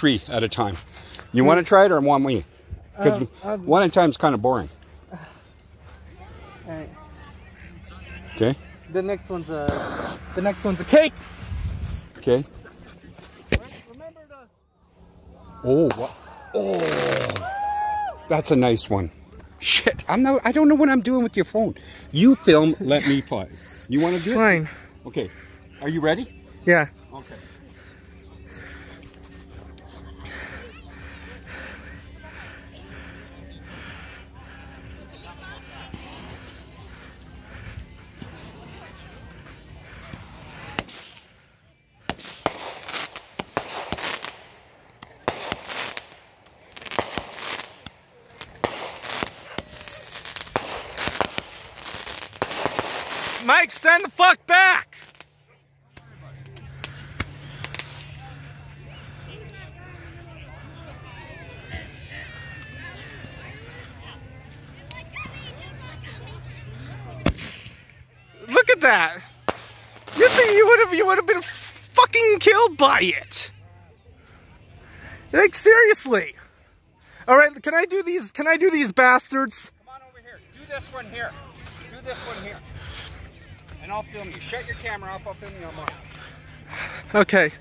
Three at a time. You want to try it or want me? Because Uh, one at a time is kind of boring. Alright. Okay. The next one's a the next one's a cake. Okay. Remember to Oh, what? Oh, that's a nice one. Shit, I'm not. I don't know what I'm doing with your phone. You film. Let me play. You want to do it? fine. Okay. Are you ready? Yeah. Okay. Mike, stand the fuck back. Look at that. You see, you would have you would have been fucking killed by it. Like seriously. All right, can I do these? Can I do these bastards? Come on over here. Do this one here. Do this one here. And I'll film you. Shut your camera off. I'll film you on mine. Okay.